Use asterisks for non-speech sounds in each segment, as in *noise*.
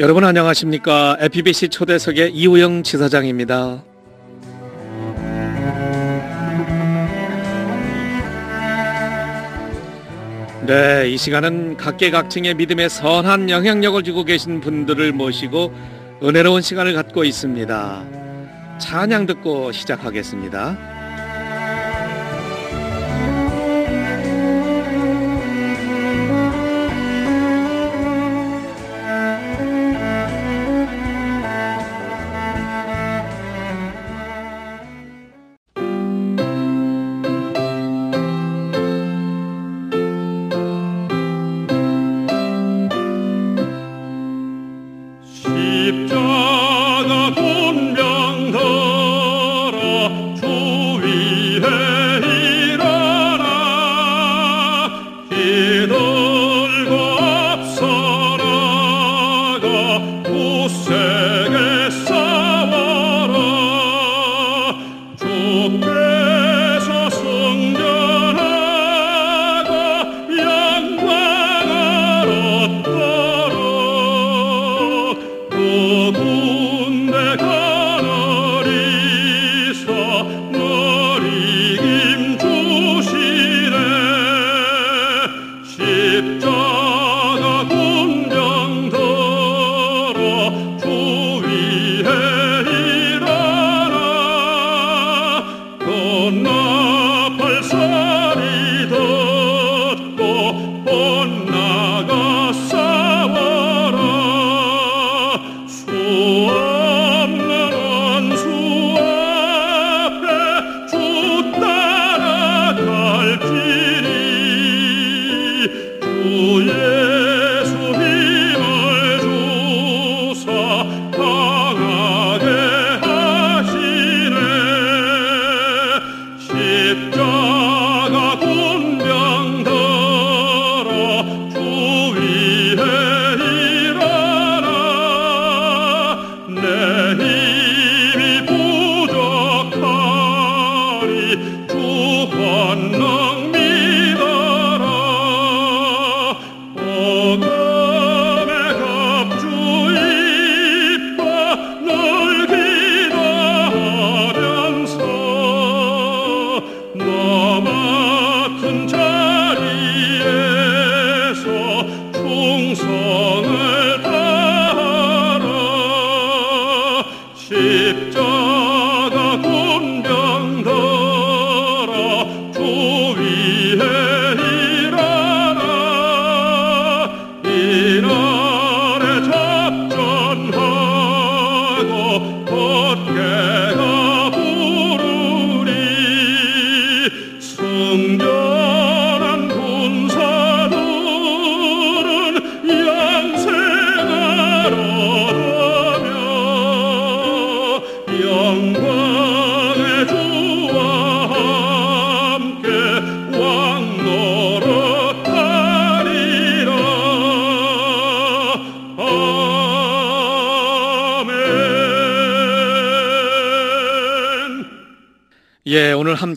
여러분 안녕하십니까? FBC 초대석의 이우영 지사장입니다. 네, 이 시간은 각계각층의 믿음의 선한 영향력을 주고 계신 분들을 모시고 은혜로운 시간을 갖고 있습니다. 찬양 듣고 시작하겠습니다.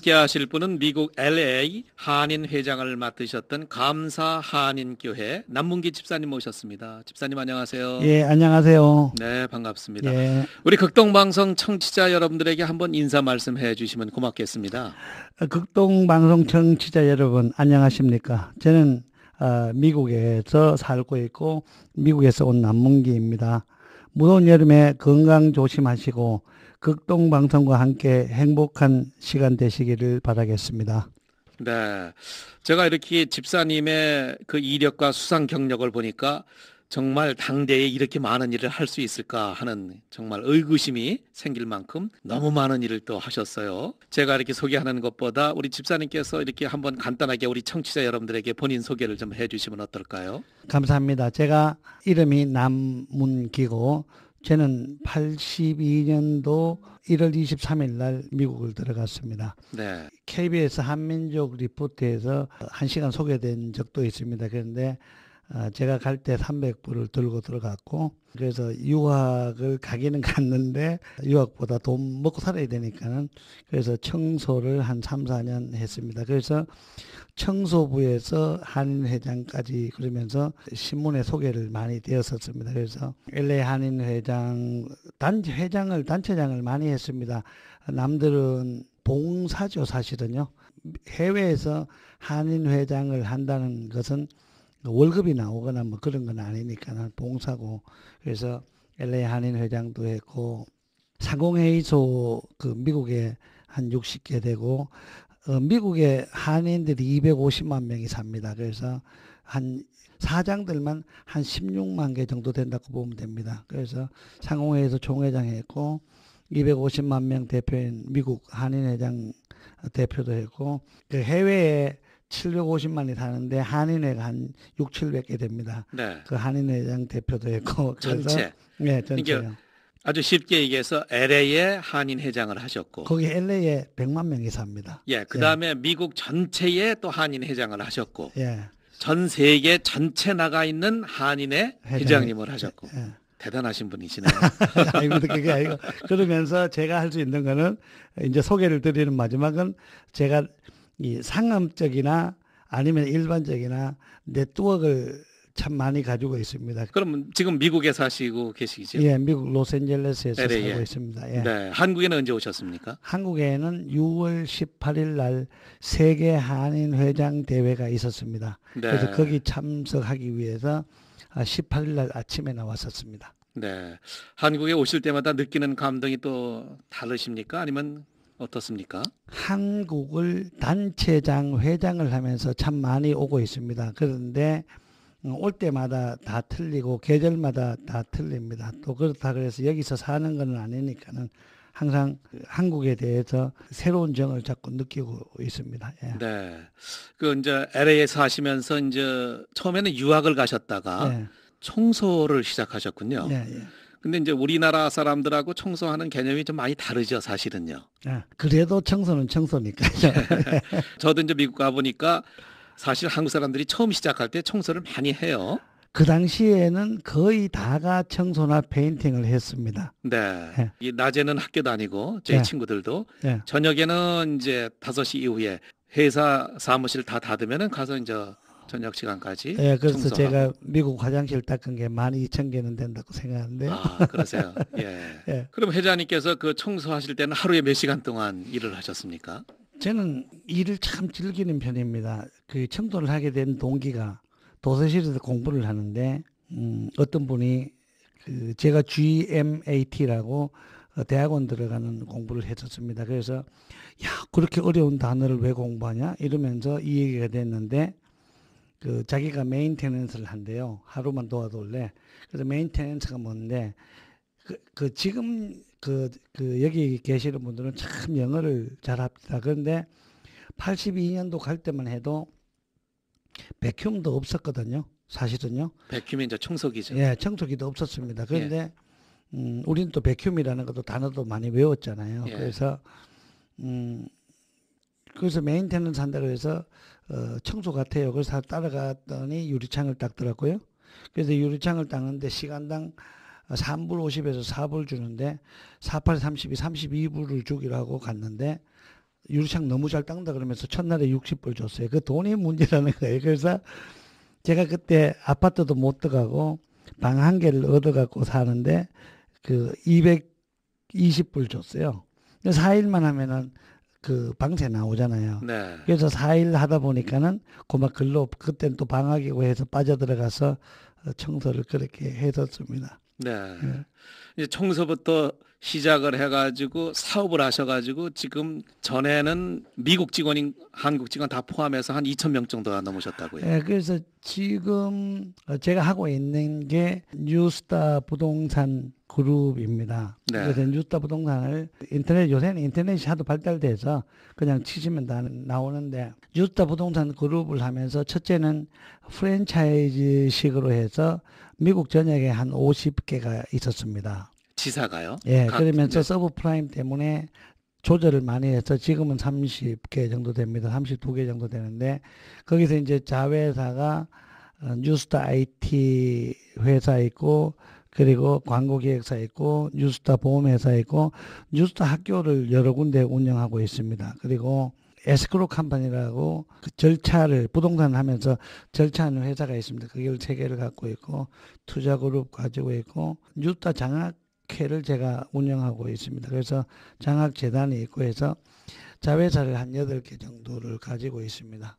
함께 하실 분은 미국 LA 한인 회장을 맡으셨던 감사 한인교회 남문기 집사님 모셨습니다. 집사님 안녕하세요. 예, 안녕하세요. 네, 반갑습니다. 예, 우리 극동방송 청취자 여러분들에게 한번 인사 말씀해 주시면 고맙겠습니다. 극동방송 청취자 여러분 안녕하십니까? 저는 어, 미국에서 살고 있고 미국에서 온 남문기입니다. 무더운 여름에 건강 조심하시고 극동 방송과 함께 행복한 시간 되시기를 바라겠습니다. 네. 제가 이렇게 집사님의 그 이력과 수상 경력을 보니까 정말 당대에 이렇게 많은 일을 할 수 있을까 하는 정말 의구심이 생길 만큼 너무 많은 일을 또 하셨어요. 제가 이렇게 소개하는 것보다 우리 집사님께서 이렇게 한번 간단하게 우리 청취자 여러분들에게 본인 소개를 좀 해주시면 어떨까요? 감사합니다. 제가 이름이 남문기고 저는 82년도 1월 23일 날 미국을 들어갔습니다. 네. KBS 한민족 리포트에서 한 시간 소개된 적도 있습니다. 그런데 어, 제가 갈 때 300불을 들고 들어갔고 그래서 유학을 가기는 *laughs* 갔는데 유학보다 돈 먹고 살아야 되니까는 그래서 청소를 한 3, 4년 했습니다. 그래서 청소부에서 한인회장까지 그러면서 신문에 소개를 많이 되었었습니다. 그래서 LA 한인회장 단체 회장을 단체장을 많이 했습니다. 남들은 봉사죠 사실은요. 해외에서 한인회장을 한다는 것은 월급이 나오거나 뭐 그런 건 아니니까 봉사고 그래서 LA 한인 회장도 했고 상공회의소 그 미국에 한 60개 되고 어, 미국에 한인들이 250만 명이 삽니다. 그래서 한 사장들만 한 16만 개 정도 된다고 보면 됩니다. 그래서 상공회에서 총회장 했고 250만 명 대표인 미국 한인회장 대표도 했고 그 해외에 750만이 사는데 한인회가 한 6, 700개 됩니다. 네. 그 한인회장 대표도 했고 그래서 전체. 네, 전체요. 아주 쉽게 얘기해서 LA에 한인 회장을 하셨고, 거기 LA에 100만 명이 삽니다. 예, 그 다음에 미국 전체에 또 한인 회장을 하셨고, 예. 전 세계 전체 나가 있는 한인의 회장. 회장 님을 하셨고, 예. 대단하신 분이시네요. *laughs* 아닙니다. 그게 아니고 그러면서 제가 할 수 있는 거는 이제 소개를 드리는 마지막은 제가 이 상업적이나 아니면 일반적이나 네트워크를 참 많이 가지고 있습니다. 그럼 지금 미국에 사시고 계시죠? 예, 미국 로스앤젤레스에서 에. 살고 있습니다. 예. 네. 한국에는 언제 오셨습니까? 한국에는 6월 18일 날 세계 한인 회장 대회가 있었습니다. 네. 그래서 거기 참석하기 위해서 18일 날 아침에 나왔었습니다. 네. 한국에 오실 때마다 느끼는 감동이 또 다르십니까? 아니면 어떻습니까? 한국을 단체장 회장을 하면서 참 많이 오고 있습니다. 그런데 어, 올 때마다 다 틀리고 계절마다 다 틀립니다. 또 그렇다 그래서 여기서 사는 건 아니니까는 항상 그 한국에 대해서 새로운 정을 자꾸 느끼고 있습니다. 예. 네. 그 이제 LA에 사시면서 이제 처음에는 유학을 가셨다가 예. 청소를 시작하셨군요. 예, 예. 근데 이제 우리나라 사람들하고 청소하는 개념이 좀 많이 다르죠, 사실은요. 아, 그래도 청소는 청소니까요. *laughs* 저도 이제 미국 가 보니까 사실 한국 사람들이 처음 시작할 때 청소를 많이 해요. 그 당시에는 거의 다가 청소나 painting을 했습니다. 네. 네. 이 낮에는 학교 다니고 저희 네. 친구들도 예. 저녁에는 이제 5시 이후에 회사 사무실 다 닫으면은 가서 이제 저녁 시간까지 예, 그래서 청소하고. 제가 미국 화장실 닦은 게 12,000개는 된다고 생각하는데 아, 그러세요. *laughs* 예. 예. 그럼 회장님께서 그 청소하실 때는 하루에 몇 시간 동안 일을 하셨습니까? 저는 일을 참 즐기는 편입니다. 그 청소를 하게 된 동기가 도서실에서 공부를 하는데 음, 어떤 분이 그 제가 GMAT라고 어, 대학원 들어가는 공부를 했었습니다. 그래서 야 그렇게 어려운 단어를 왜 공부하냐 이러면서 이 얘기가 됐는데 그 자기가 maintenance를 한대요. 하루만 도와둘래. 그래서 maintenance가 뭔데 그, 그 지금 그, 그 여기 계시는 분들은 참 영어를 잘 합니다. 그런데 82년도 갈 때만 해도 vacuum도 없었거든요. 사실은요. vacuum이면 이제 청소기죠. 예, 청소기도 없었습니다. 그런데 음, 우리는 또 vacuum이라는 것도 단어도 많이 외웠잖아요. 예. 그래서 음, 그래서 maintenance 한다 그래서 어, 청소 같아요. 그래서 따라갔더니 유리창을 닦더라고요. 그래서 유리창을 닦는데 시간당 3불 50에서 4불 주는데 48, 32, 32불을 주기로 하고 갔는데 유리창 너무 잘 닦는다 그러면서 첫날에 60불 줬어요. 그 돈이 문제라는 거예요. 그래서 제가 그때 아파트도 못 들어가고 방 한 개를 얻어갖고 사는데 그 220불 줬어요. 4일만 하면은 그 방세 나오잖아요. 네. 그래서 4일 하다 보니까는 고막 글로 그때는 또 방학이고 해서 빠져들어가서 어, 청소를 그렇게 했었습니다. 네. 예. 이제 청소부터 시작을 해가지고 사업을 하셔가지고 지금 전에는 미국 직원인 한국 직원 다 포함해서 한 2천 명 정도가 넘으셨다고요. 예, 그래서 지금 어, 제가 하고 있는 게 뉴스타 부동산 그룹입니다. 네. 그래서 뉴스타 부동산을 인터넷 요새는 인터넷이 하도 발달돼서 그냥 치시면 다 나오는데 뉴스타 부동산 그룹을 하면서 첫째는 프랜차이즈식으로 해서 미국 전역에 한 50개가 있었습니다. 지사가요. 예, 각- 그러면서 네. 서브 프라임 때문에 조절을 많이 해서 지금은 30개 정도 됩니다. 32개 정도 되는데 거기서 이제 자회사가 어, 뉴스타 IT 회사 있고 그리고 광고 기획사 있고 뉴스타 보험회사 있고 뉴스타 학교를 여러 군데 운영하고 있습니다. 그리고 에스크로 컴퍼니라고 그 절차를 부동산 하면서 절차하는 회사가 있습니다. 그걸 세 개를 갖고 있고 투자그룹 가지고 있고 뉴스타 장학 회를 제가 운영하고 있습니다. 그래서 장학재단이 있고 해서 자회사를 한 여덟 개 정도를 가지고 있습니다.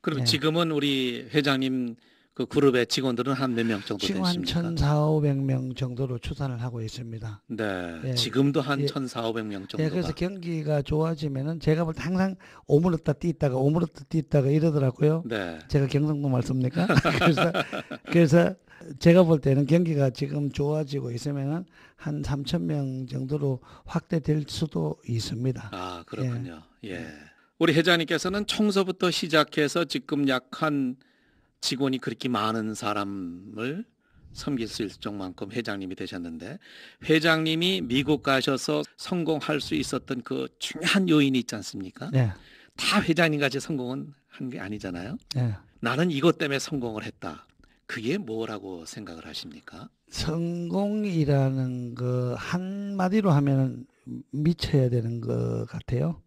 그럼 네. 지금은 우리 회장님 그 그룹의 직원들은 한 몇 명 정도 지금 한 되십니까? 1,400명 정도로 추산을 하고 있습니다. 네. 예. 지금도 한 예. 1,400명 정도가. 예, 그래서 경기가 좋아지면은 제가 볼 때 항상 오므렸다 뛰다가 오므렸다 뛰다가 이러더라고요. 네. 제가 경상도 말씀입니까? *laughs* 그래서 그래서 제가 볼 때는 경기가 지금 좋아지고 있으면은 한 3천 명 정도로 확대될 수도 있습니다. 아, 그렇군요. 예. 우리 회장님께서는 청소부터 시작해서 지금 약한 직원이 그렇게 많은 사람을 섬길 수 있을 정만큼 회장님이 되셨는데 회장님이 미국 가셔서 성공할 수 있었던 그 중요한 요인이 있지 않습니까? 네, 다 회장님 같이 성공은 한 게 아니잖아요. 네. 나는 이것 때문에 성공을 했다. 그게 뭐라고 생각을 하십니까? 성공이라는 거 한마디로 하면은 미쳐야 되는 것 같아요.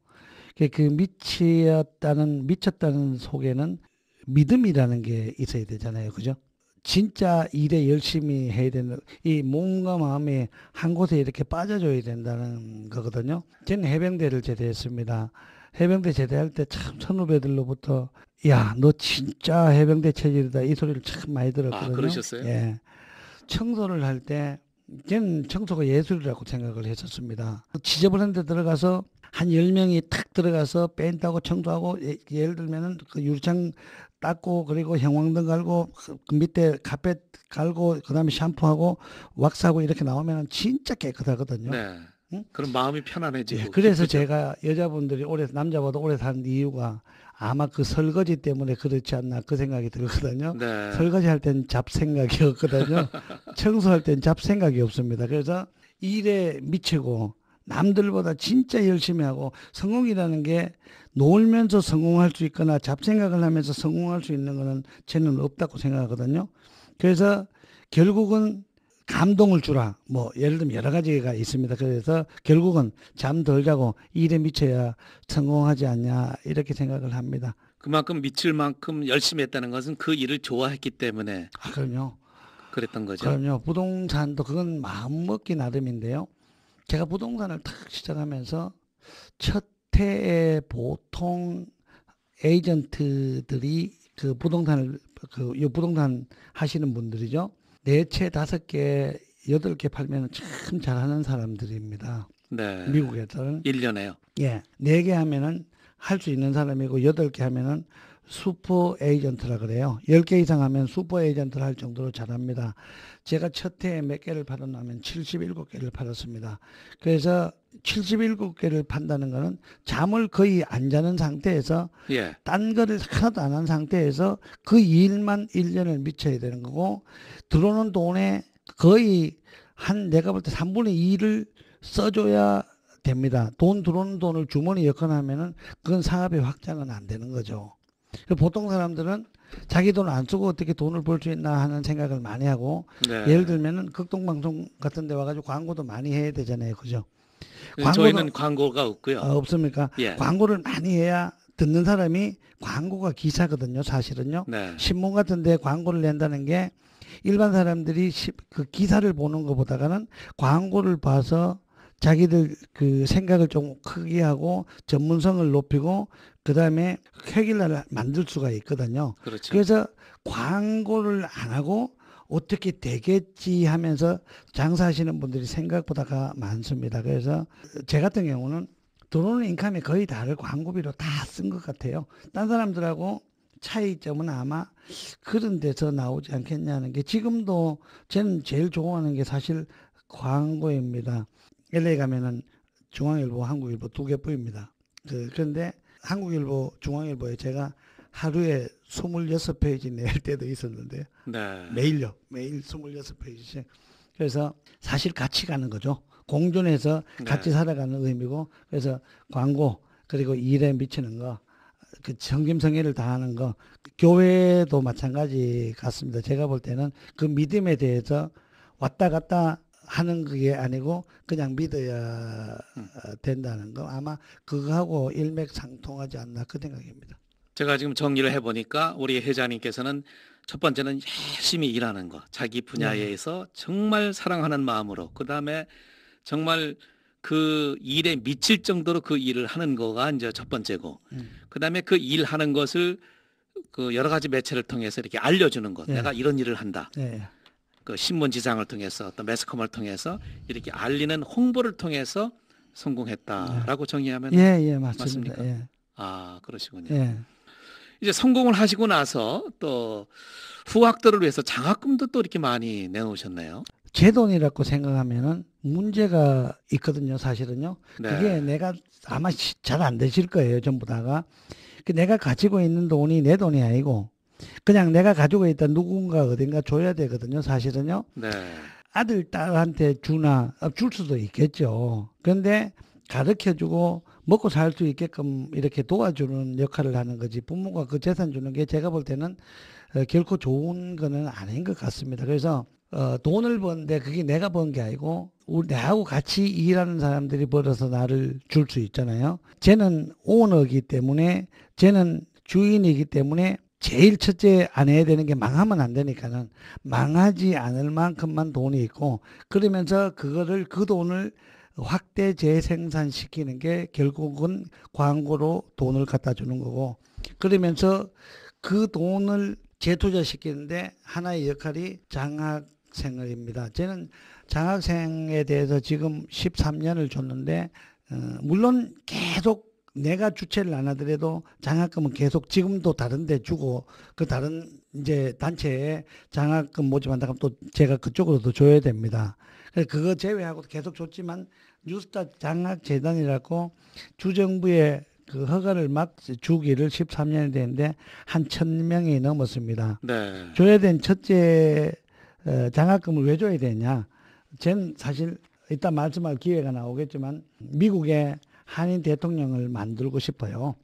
그- 그 미치었다는 미쳤다는 속에는 믿음이라는 게 있어야 되잖아요. 그죠? 진짜 일에 열심히 해야 되는 이 몸과 마음이 한 곳에 이렇게 빠져줘야 된다는 거거든요. 저는 해병대를 제대했습니다. 해병대 제대할 때 참 선후배들로부터 야 너 진짜 해병대 체질이다 이 소리를 참 많이 들었거든요. 아, 그러셨어요? 예. 청소를 할 때 저는 청소가 예술이라고 생각을 했었습니다. 지저분한 데 들어가서 한 10명이 탁 들어가서 뺀다고 청소하고 예, 예를 들면은 그 유리창 닦고 그리고 형광등 갈고 그 밑에 카펫 갈고 그다음에 샴푸하고 왁스하고 이렇게 나오면은 진짜 깨끗하거든요. 네. 응? 그럼 마음이 편안해지고. 예, 그래서 기쁘죠? 제가 여자분들이 오래 남자보다 오래 산 이유가 아마 그 설거지 때문에 그렇지 않나 그 생각이 들거든요. 네. 설거지 할 땐 잡생각이 없거든요. *laughs* 청소할 땐 잡생각이 없습니다. 그래서 일에 미치고 남들보다 진짜 열심히 하고 성공이라는 게 놀면서 성공할 수 있거나 잡생각을 하면서 성공할 수 있는 거는 저는 없다고 생각하거든요. 그래서 결국은 감동을 주라. 뭐 예를 들면 여러 가지가 있습니다. 그래서 결국은 잠 덜 자고 일에 미쳐야 성공하지 않냐 이렇게 생각을 합니다. 그만큼 미칠 만큼 열심히 했다는 것은 그 일을 좋아했기 때문에 아, 그럼요. 그랬던 거죠. 그럼요. 부동산도 그건 마음 먹기 나름인데요. 제가 부동산을 탁 시작하면서 첫 해에 보통 에이전트들이 그 부동산을 그 이 부동산 하시는 분들이죠. 네 채 다섯 개 여덟 개 팔면 참 잘하는 사람들입니다. 네. 미국에서는 1년에요. 예, 네 개 하면은 할 수 있는 사람이고 여덟 개 하면은 슈퍼 에이전트라 그래요. 열개 이상 하면 슈퍼 에이전트를 할 정도로 잘합니다. 제가 첫 해에 몇 개를 팔았냐면 77개를 팔았습니다. 그래서 77개를 판다는 거는 잠을 거의 안 자는 상태에서 예. 딴 거를 하나도 안 한 상태에서 그 일만 1년을 미쳐야 되는 거고 들어오는 돈에 거의 한 내가 볼 때 3분의 2를 써줘야 됩니다. 돈 들어오는 돈을 주머니 엮어놓으면은 그건 사업의 확장은 안 되는 거죠. 보통 사람들은 자기 돈 안 쓰고 어떻게 돈을 벌 수 있나 하는 생각을 많이 하고 네. 예를 들면은 극동방송 같은 데 와가지고 광고도 많이 해야 되잖아요. 그죠? 광고도- 저희는 광고가 없고요. 아, 없습니까? 예. 광고를 많이 해야 듣는 사람이 광고가 기사거든요, 사실은요. 네. 신문 같은 데 광고를 낸다는 게 일반 사람들이 시- 그 기사를 보는 것보다는 광고를 봐서 자기들 그 생각을 좀 크게 하고 전문성을 높이고 그 다음에 획일날을 만들 수가 있거든요. 그렇죠. 그래서 광고를 안 하고 어떻게 되겠지 하면서 장사하시는 분들이 생각보다가 많습니다. 그래서 제 같은 경우는 들어오는 인감이 거의 다를 광고비로 다 쓴 것 같아요. 딴 사람들하고 차이점은 아마 그런 데서 나오지 않겠냐는 게 지금도 저는 제일 좋아하는 게 사실 광고입니다. LA 가면은 중앙일보, 한국일보 두 개 보입니다. 그, 그런데 한국일보, 중앙일보에 제가 하루에 26페이지 낼 때도 있었는데 네. 매일요. 매일 26페이지씩. 그래서 사실 같이 가는 거죠. 공존해서 네. 같이 살아가는 의미고 그래서 광고 그리고 일에 미치는 거그 성김성애를 다하는 거 교회도 마찬가지 같습니다. 제가 볼 때는 그 믿음에 대해서 왔다 갔다 하는 그게 아니고 그냥 믿어야 어, 된다는 거 아마 그거하고 일맥상통하지 않나 그 생각입니다. 제가 지금 정리를 해보니까 우리 회장님께서는 첫 번째는 열심히 일하는 거, 자기 분야에서 정말 사랑하는 마음으로, 그 다음에 정말 그 일에 미칠 정도로 그 일을 하는 거가 이제 첫 번째고, 음. 그 다음에 그 일하는 것을 그 여러 가지 매체를 통해서 이렇게 알려주는 것, 예. 내가 이런 일을 한다. 네. 그 신문 지상을 통해서 또 매스컴을 통해서 이렇게 알리는 홍보를 통해서 성공했다라고 정의하면 예, 예, 맞습니다. 맞습니까? 예. 아 그러시군요. 예. 이제 성공을 하시고 나서 또 후학들을 위해서 장학금도 또 이렇게 많이 내놓으셨네요. 제 돈이라고 생각하면은 문제가 있거든요, 사실은요. 네. 그게 내가 아마 잘 안 되실 거예요, 전부 다가. 그 내가 가지고 있는 돈이 내 돈이 아니고 그냥 내가 가지고 있던 누군가 어딘가 줘야 되거든요, 사실은요. 네. 아들, 딸한테 주나 어, 줄 수도 있겠죠. 그런데 가르쳐 주고 먹고 살 수 있게끔 이렇게 도와주는 역할을 하는 거지. 부모가 그 재산 주는 게 제가 볼 때는 어, 결코 좋은 거는 아닌 것 같습니다. 그래서 어, 돈을 버는데 그게 내가 번 게 아니고 우리 나하고 같이 일하는 사람들이 벌어서 나를 줄 수 있잖아요. 쟤는 오너이기 때문에 쟤는 주인이기 때문에 제일 첫째 안 해야 되는 게 망하면 안 되니까는 망하지 않을 만큼만 돈이 있고 그러면서 그거를 그 돈을 확대 재생산시키는 게 결국은 광고로 돈을 갖다 주는 거고 그러면서 그 돈을 재투자시키는데 하나의 역할이 장학생입니다. 저는 장학생에 대해서 지금 13년을 줬는데 어, 물론 계속 내가 주체를 안 하더라도 장학금은 계속 지금도 다른 데 주고 그 다른 이제 단체에 장학금 모집한다 하면 또 제가 그쪽으로도 줘야 됩니다. 그거 제외하고 계속 줬지만 뉴스타 장학재단이라고 주정부의 그 허가를 막 주기를 13년이 됐는데 한 천 명이 넘었습니다. 네. 줘야 된 첫째 어, 장학금을 왜 줘야 되냐? 전 사실 이따 말씀할 기회가 나오겠지만 미국의 한인 대통령을 만들고 싶어요.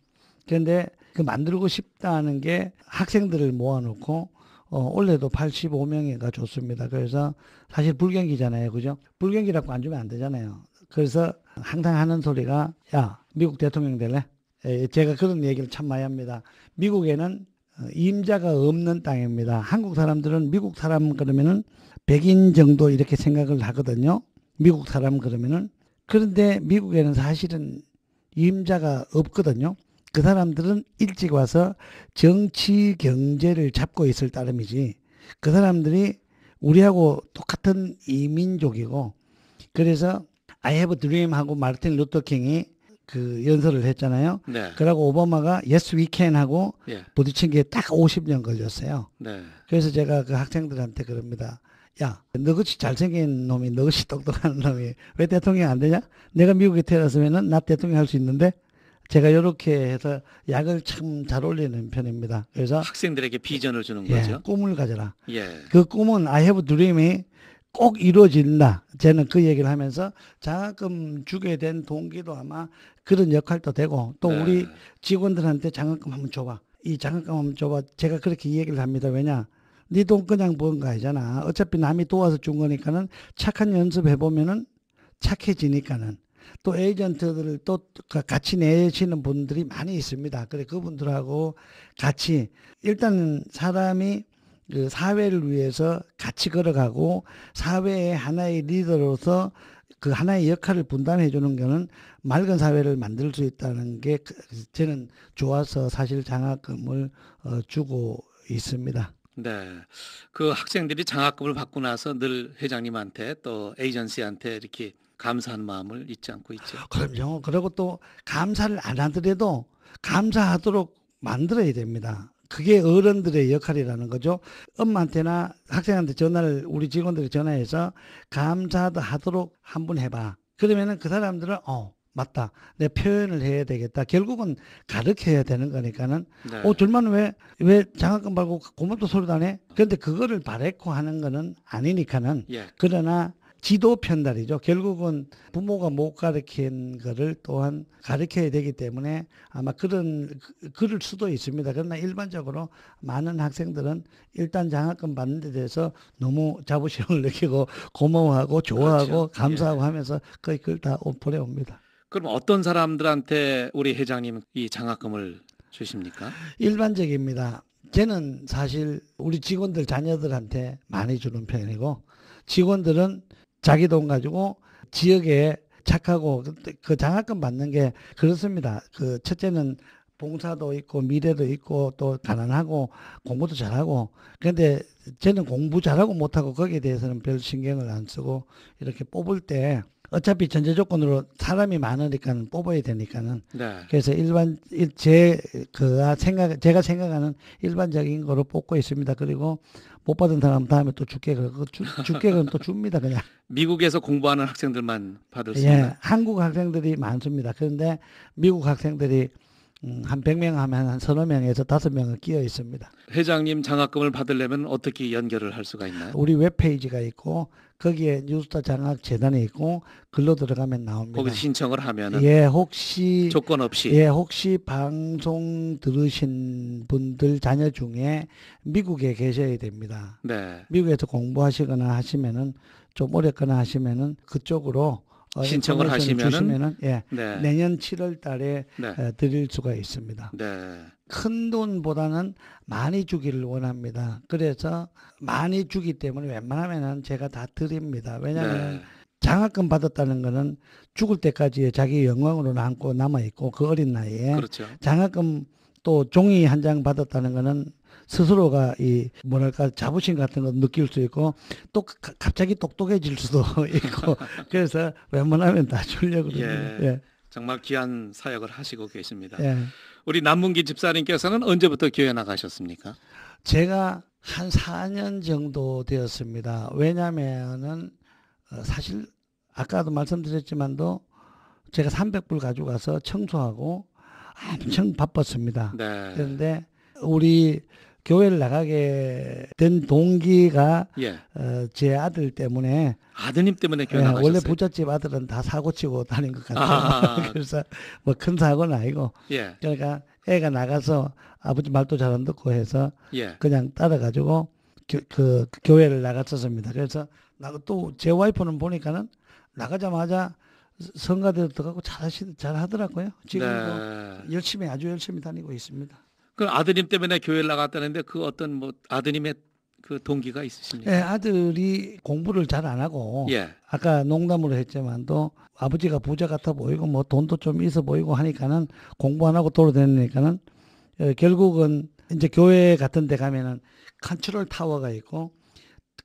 그런데 그 만들고 싶다는 게 학생들을 모아놓고 어, 올해도 85명이가 좋습니다. 그래서 사실 불경기잖아요. 그죠? 불경기라고 안 주면 안 되잖아요. 그래서 항상 하는 소리가 야 미국 대통령 될래? 에, 제가 그런 얘기를 참 많이 합니다. 미국에는 어, 임자가 없는 땅입니다. 한국 사람들은 미국 사람 그러면은 백인 정도 이렇게 생각을 하거든요. 미국 사람 그러면은 그런데 미국에는 사실은 임자가 없거든요. 그 사람들은 일찍 와서 정치 경제를 잡고 있을 따름이지. 그 사람들이 우리하고 똑같은 이민족이고 그래서 I have a dream 하고 마르틴 루터 킹이 그 연설을 했잖아요. 네. 그러고 오바마가 yes we can 하고 예. 부딪힌 게 딱 50년 걸렸어요. 네. 그래서 제가 그 학생들한테 그럽니다. 야, 너같이 잘생긴 놈이, 너같이 똑똑한 놈이 왜 대통령 안 되냐? 내가 미국에 태어났으면은 나 대통령 할 수 있는데 제가 이렇게 해서 약을 참 잘 올리는 편입니다. 그래서 학생들에게 비전을 주는 예, 거죠. 꿈을 가져라. 예. 그 꿈은 I have a dream이 꼭 이루어진다. 저는 그 얘기를 하면서 장학금 주게 된 동기도 아마 그런 역할도 되고 또 네. 우리 직원들한테 장학금 한번 줘봐. 이 장학금 한번 줘봐. 제가 그렇게 얘기를 합니다. 왜냐? 네 돈 그냥 번 거 아니잖아. 어차피 남이 도와서 준 거니까는 착한 연습 해보면은 착해지니까는 또 에이전트들을 또 같이 내시는 분들이 많이 있습니다. 그래 그분들하고 같이 일단은 사람이 그 사회를 위해서 같이 걸어가고 사회의 하나의 리더로서 그 하나의 역할을 분담해 주는 거는 맑은 사회를 만들 수 있다는 게 그- 저는 좋아서 사실 장학금을 어, 주고 있습니다. 네. 그 학생들이 장학금을 받고 나서 늘 회장님한테 또 에이전시한테 이렇게 감사한 마음을 잊지 않고 있죠. 그럼요. 그리고 또 감사를 안 하더라도 감사하도록 만들어야 됩니다. 그게 어른들의 역할이라는 거죠. 엄마한테나 학생한테 전화를 우리 직원들이 전화해서 감사도 하도록 한번 해봐. 그러면은 그 사람들은 어 맞다. 내 표현을 해야 되겠다. 결국은 가르쳐야 되는 거니까는 네. 어 둘만 왜 왜 장학금 받고 고맙다 소리도 안 해? 그런데 그거를 바랬고 하는 거는 아니니까는 예. 그러나 지도 편달이죠. 결국은 부모가 못 가르친 거를 또한 가르쳐야 되기 때문에 아마 그런 그- 그럴 수도 있습니다. 그러나 일반적으로 많은 학생들은 일단 장학금 받는 데 대해서 너무 자부심을 *laughs* 느끼고 고마워하고 좋아하고 그렇죠. 감사하고 하면서 거의 그걸 다 보내옵니다. 그럼 어떤 사람들한테 우리 회장님 이 장학금을 주십니까? 일반적입니다. 저는 사실 우리 직원들 자녀들한테 많이 주는 편이고 직원들은 자기 돈 가지고 지역에 착하고 그- 그 장학금 받는 게 그렇습니다. 그 첫째는 봉사도 있고 미래도 있고 또 가난하고 공부도 잘하고 그런데 저는 공부 잘하고 못하고 거기에 대해서는 별 신경을 안 쓰고 이렇게 뽑을 때 어차피 전제 조건으로 사람이 많으니까 뽑아야 되니까는 네. 그래서 일반 일- 제 그가 생각 제가 생각하는 일반적인 거로 뽑고 있습니다. 그리고 못 받은 사람 다음에 또 줄게 주, 줄게 그럼 또 줍니다 그냥. *laughs* 미국에서 공부하는 학생들만 받을 수 예, 있는. 한국 학생들이 많습니다. 그런데 미국 학생들이 음, 한 100명 하면 한 서너 명에서 다섯 명은 끼어 있습니다. 회장님 장학금을 받으려면 어떻게 연결을 할 수가 있나요? 우리 웹페이지가 있고 거기에 뉴스타 장학 재단이 있고 글로 들어가면 나옵니다. 거기서 신청을 하면은 예, 혹시 조건 없이 예, 혹시 방송 들으신 분들 자녀 중에 미국에 계셔야 됩니다. 네. 미국에서 공부하시거나 하시면은 좀 어렵거나 하시면은 그쪽으로 어, 신청을 하시면은 예, 네. 내년 7월 달에 네. 어, 드릴 수가 있습니다. 네. 큰 돈보다는 많이 주기를 원합니다. 그래서 많이 주기 때문에 웬만하면은 제가 다 드립니다. 왜냐하면 네. 장학금 받았다는 거는 죽을 때까지 자기 영광으로 남고 남아 있고 그 어린 나이에 그렇죠. 장학금 또 종이 한 장 받았다는 거는 스스로가 이 뭐랄까 자부심 같은 거 느낄 수 있고 또 가- 갑자기 똑똑해질 수도 *laughs* 있고 그래서 웬만하면 다 주려고 그러는데 예. 정말 귀한 사역을 하시고 계십니다. 예. 예. 우리 남문기 집사님께서는 언제부터 교회 나가셨습니까? 제가 한 4년 정도 되었습니다. 왜냐면은 어, 사실 아까도 말씀드렸지만도 제가 300불 가지고 가서 청소하고 엄청 바빴습니다. 네. 그런데 우리 교회를 나가게 된 동기가 예. 어, 제 아들 때문에 아드님 때문에 교회 예, 나가셨어요. 원래 부잣집 아들은 다 사고 치고 다닌 것 같아요. 아. *laughs* 그래서 뭐 큰 사고는 아니고 예. 그러니까 애가 나가서 아버지 말도 잘 안 듣고 해서 예. 그냥 따라가지고 교, 그 교회를 나갔었습니다. 그래서 또제 와이프는 보니까는 나가자마자 성가대로 들어가고 잘 하시 잘 하더라고요. 지금도 네. 열심히 아주 열심히 다니고 있습니다. 그 아드님 때문에 교회를 나갔다는데 그 어떤 뭐 아드님의 그 동기가 있으십니까? 예, 아들이 공부를 잘 안 하고 예. 아까 농담으로 했지만도 아버지가 부자 같아 보이고 뭐 돈도 좀 있어 보이고 하니까는 공부 안 하고 돌아다니니까는 어, 결국은 이제 교회 같은 데 가면은 컨트롤 타워가 있고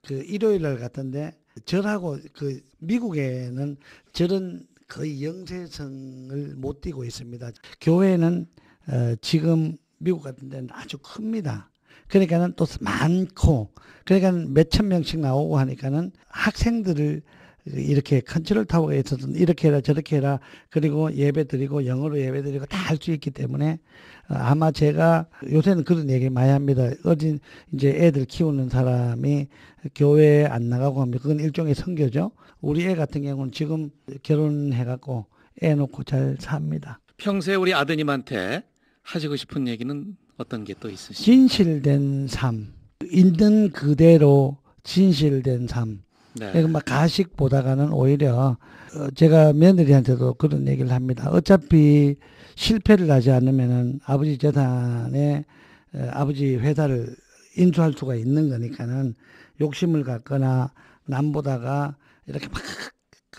그 일요일 날 같은데 절하고 그 미국에는 절은 거의 영세성을 못 띠고 있습니다. 교회는 어, 지금 미국 같은 데는 아주 큽니다. 그러니까는 또 많고 그러니까 몇천 명씩 나오고 하니까는 학생들을 이렇게 컨트롤 타워에 있어서 이렇게 해라 저렇게 해라 그리고 예배 드리고 영어로 예배 드리고 다 할 수 있기 때문에 어, 아마 제가 요새는 그런 얘기 많이 합니다. 어린 이제 애들 키우는 사람이 교회에 안 나가고 하면 그건 일종의 선교죠. 우리 애 같은 경우는 지금 결혼해 갖고 애 놓고 잘 삽니다. 평소에 우리 아드님한테 하시고 싶은 얘기는 어떤 게 또 있으시죠? 진실된 삶, 있는 그대로 진실된 삶. 네. 그러니까 막 가식보다가는 오히려 어, 제가 며느리한테도 그런 얘기를 합니다. 어차피 실패를 하지 않으면은 아버지 재산에 어, 아버지 회사를 인수할 수가 있는 거니까는 욕심을 갖거나 남보다가 이렇게 막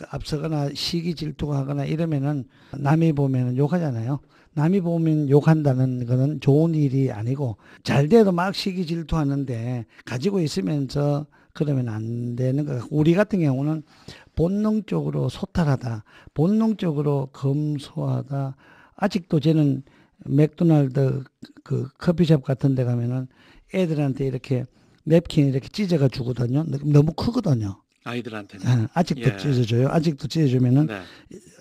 앞서거나 시기 질투하거나 이러면은 남이 보면은 욕하잖아요. 남이 보면 욕한다는 거는 좋은 일이 아니고 잘 돼도 막 시기 질투하는데 가지고 있으면서 그러면 안 되는 거. 우리 같은 경우는 본능적으로 소탈하다, 본능적으로 검소하다. 아직도 저는 맥도날드 그 커피숍 같은 데 가면은 애들한테 이렇게 냅킨 이렇게 찢어가 주거든요. 너무 크거든요. 아이들한테는. 아, 아직도 예. 찢어줘요. 아직도 찢어주면은 네.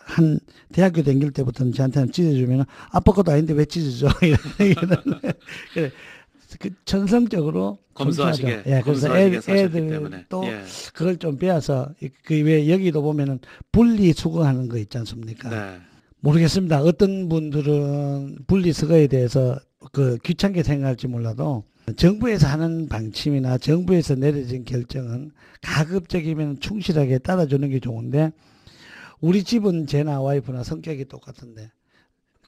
한 대학교 다닐 때부터는 저한테는 찢어주면은 아빠 것도 아닌데 왜 찢어줘? *laughs* 이런. 그래 그 전성적으로 검소하시게. 예, 그래서 애, 사셨기 애들 때문에. 또 예. 그걸 좀 빼앗아 그왜 여기도 보면은 분리 수거하는 거 있지 않습니까? 네. 모르겠습니다. 어떤 분들은 분리 수거에 대해서 그 귀찮게 생각할지 몰라도 정부에서 하는 방침이나 정부에서 내려진 결정은 가급적이면 충실하게 따라주는 게 좋은데 우리 집은 제나 와이프나 성격이 똑같은데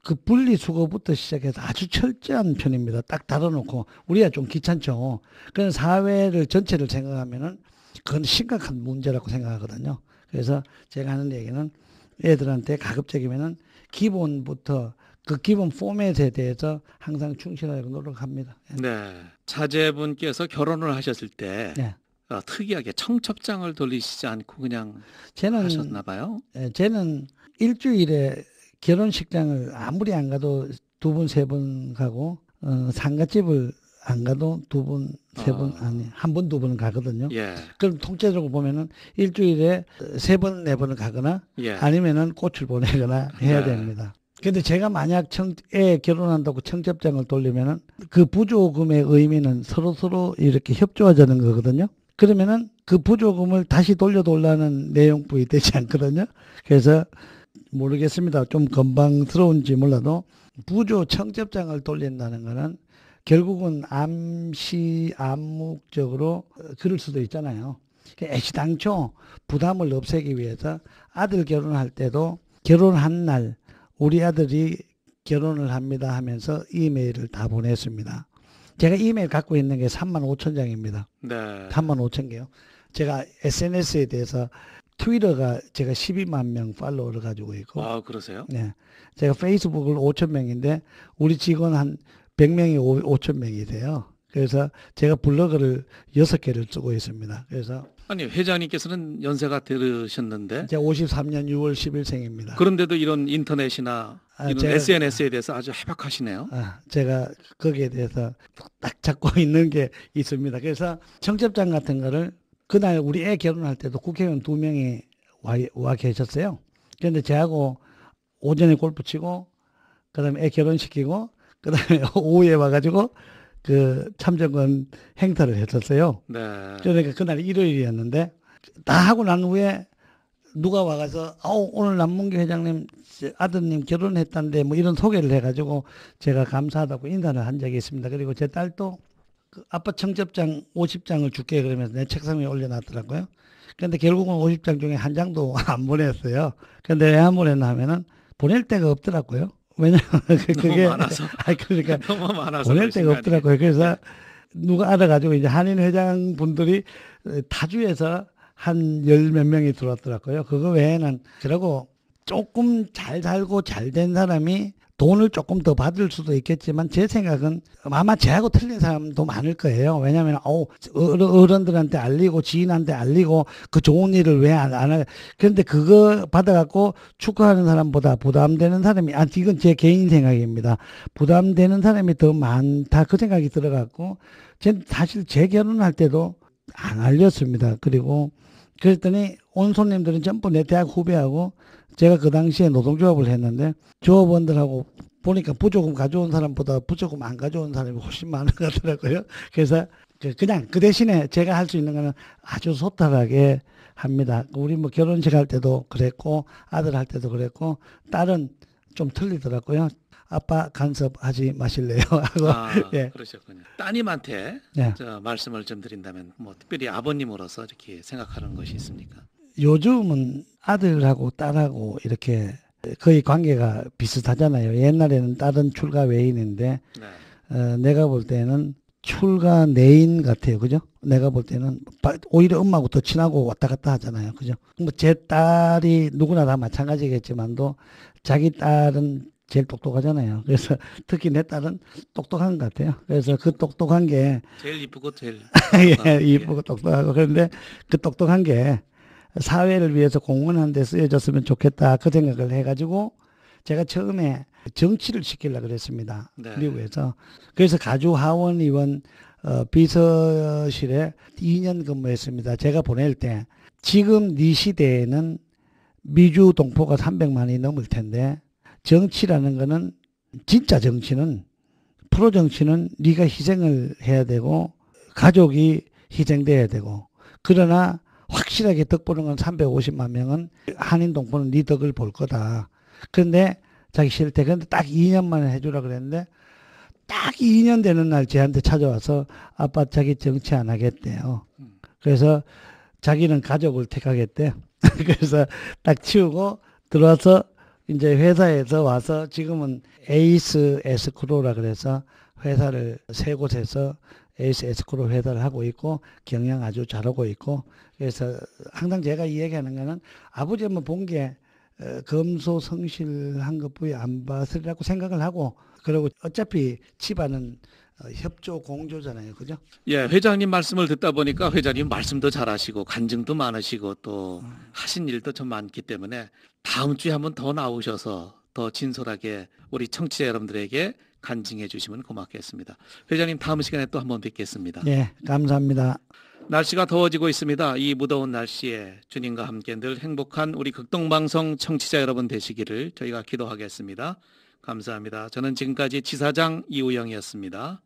그 분리 수거부터 시작해서 아주 철저한 편입니다. 딱 달아놓고 우리가 좀 귀찮죠. 그런 사회를 전체를 생각하면은 그건 심각한 문제라고 생각하거든요. 그래서 제가 하는 얘기는 애들한테 가급적이면은 기본부터 그 기본 포맷에 대해서 항상 충실하려고 노력합니다. 예. 네. 자제분께서 결혼을 하셨을 때 네. 어, 특이하게 청첩장을 돌리시지 않고 그냥 저는 하셨나 봐요. 예, 저는 일주일에 결혼식장을 아무리 안 가도 두 번 세 번 가고 어, 상가집을 안 가도 두 번 세 번 아. 아니 한 번 두 번은 가거든요. 예. 그럼 통째적으로 보면은 일주일에 세 번 네 번을 가거나 예. 아니면은 꽃을 보내거나 해야 네. 됩니다. 근데 제가 만약 청, 애 결혼한다고 청첩장을 돌리면은 그 부조금의 의미는 서로 서로 이렇게 협조하자는 거거든요. 그러면은 그 부조금을 다시 돌려달라는 내용뿐이 되지 않거든요. 그래서 모르겠습니다. 좀 건방스러운지 몰라도 부조 청첩장을 돌린다는 거는 결국은 암시 암묵적으로 어, 그럴 수도 있잖아요. 그 애시당초 부담을 없애기 위해서 아들 결혼할 때도 결혼한 날 우리 아들이 결혼을 합니다 하면서 이메일을 다 보냈습니다. 제가 이메일 갖고 있는 게 3만 5천 장입니다. 네. 3만 5천 개요. 제가 SNS에 대해서 트위터가 제가 12만 명 팔로워를 가지고 있고 아, 그러세요? 네. 제가 페이스북을 5천 명인데 우리 직원 한 100명이 5천 명이 돼요. 그래서 제가 블로그를 6개를 쓰고 있습니다. 그래서 아니, 회장님께서는 연세가 들으셨는데 제가 53년 6월 10일생입니다. 그런데도 이런 인터넷이나 아, 이런 제가- SNS에 대해서 아주 해박하시네요. 아, 제가 거기에 대해서 딱 잡고 *laughs* 있는 게 있습니다. 그래서 청첩장 같은 거를 그날 우리 애 결혼할 때도 국회의원 두 명이 와, 와 계셨어요. 그런데 저하고 오전에 골프 치고 그다음에 애 결혼시키고 그다음에 *laughs* 오후에 와가지고 그 참정권 행사를 했었어요. 네. 그러니까 그날 일요일이었는데 다 하고 난 후에 누가 와가서 어, 오늘 남문기 회장님 아드님 결혼했다는데 뭐 이런 소개를 해가지고 제가 감사하다고 인사를 한 적이 있습니다. 그리고 제 딸도 그 아빠 청첩장 50장을 줄게 그러면서 내 책상 위에 올려놨더라고요. 근데 결국은 50장 중에 한 장도 *laughs* 안 보냈어요. 근데 왜 안 보냈나 하면은 보낼 데가 없더라고요. 왜냐면 그- *laughs* 그게 너무 많아서. *laughs* 아 그러니까 너무 많아서 보낼 데가 거 없더라고요. 그래서 누가 알아가지고 이제 한인 회장 분들이 타주에서 한 열 몇 명이 들어왔더라고요. 그거 외에는 그러고 조금 잘 살고 잘 된 사람이 돈을 조금 더 받을 수도 있겠지만 제 생각은 아마 제하고 틀린 사람도 많을 거예요. 왜냐하면 어 어른들한테 알리고 지인한테 알리고 그 좋은 일을 왜 안 안 할? 그런데 그거 받아갖고 축하하는 사람보다 부담되는 사람이 아 이건 제 개인 생각입니다. 부담되는 사람이 더 많다 그 생각이 들어갖고 전 사실 제 결혼할 때도 안 알렸습니다. 그리고 그랬더니 온 손님들은 전부 내 대학 후배하고 제가 그 당시에 노동조합을 했는데 조합원들하고 보니까 부조금 가져온 사람보다 부조금 안 가져온 사람이 훨씬 많은 것 같더라고요. 그래서 그- 그냥 그 대신에 제가 할 수 있는 거는 아주 소탈하게 합니다. 우리 뭐 결혼식 할 때도 그랬고 아들 할 때도 그랬고 딸은 좀 틀리더라고요. 아빠 간섭하지 마실래요? *laughs* 하고 아, *laughs* 예. 그러셨군요. 따님한테 예. 저 말씀을 좀 드린다면 뭐 특별히 아버님으로서 이렇게 생각하는 것이 있습니까? 요즘은 아들하고 딸하고 이렇게 거의 관계가 비슷하잖아요. 옛날에는 딸은 출가 외인인데 네. 어, 내가 볼 때는 출가 내인 같아요. 그죠? 내가 볼 때는 바- 오히려 엄마하고 더 친하고 왔다 갔다 하잖아요. 그죠? 뭐 제 딸이 누구나 다 마찬가지겠지만도 자기 딸은 제일 똑똑하잖아요. 그래서 *laughs* 특히 내 딸은 똑똑한 것 같아요. 그래서 그 똑똑한 게 제일 이쁘고 제일 *laughs* 예, 이쁘고 똑똑하고 그런데 그 똑똑한 게 사회를 위해서 공헌하는 데 쓰여졌으면 좋겠다 그 생각을 해가지고 제가 처음에 정치를 시키려고 그랬습니다. 네. 미국에서 그래서 가주 하원 의원 어, 비서실에 2년 근무했습니다. 제가 보낼 때 지금 네 시대에는 미주 동포가 300만이 넘을 텐데 정치라는 거는 진짜 정치는 프로 정치는 네가 희생을 해야 되고 가족이 희생돼야 되고 그러나 확실하게 덕 보는 건 350만 명은 한인 동포는 네 덕을 볼 거다. 그런데 자기 싫대. 근데 딱 2년만 해주라 그랬는데 딱 2년 되는 날 저한테 찾아와서 아빠 자기 정치 안 하겠대요. 그래서 자기는 가족을 택하겠대. *laughs* 그래서 딱 치우고 들어와서 이제 회사에서 와서 지금은 에이스 에스크로라 그래서 회사를 세 곳에서 에이스 에스크로 회사를 하고 있고 경영 아주 잘하고 있고 그래서 항상 제가 이야기하는 거는 아버지 한번 본게 어, 검소 성실한 것뿐이 안 봤으리라고 생각을 하고 그리고 어차피 집안은 어, 협조 공조잖아요, 그죠? 예, 회장님 말씀을 듣다 보니까 회장님 말씀도 잘하시고 간증도 많으시고 또 하신 일도 좀 많기 때문에 다음 주에 한번 더 나오셔서 더 진솔하게 우리 청취자 여러분들에게 간증해 주시면 고맙겠습니다. 회장님 다음 시간에 또 한번 뵙겠습니다. 예, 감사합니다. 날씨가 더워지고 있습니다. 이 무더운 날씨에 주님과 함께 늘 행복한 우리 극동방송 청취자 여러분 되시기를 저희가 기도하겠습니다. 감사합니다. 저는 지금까지 지사장 이우영이었습니다.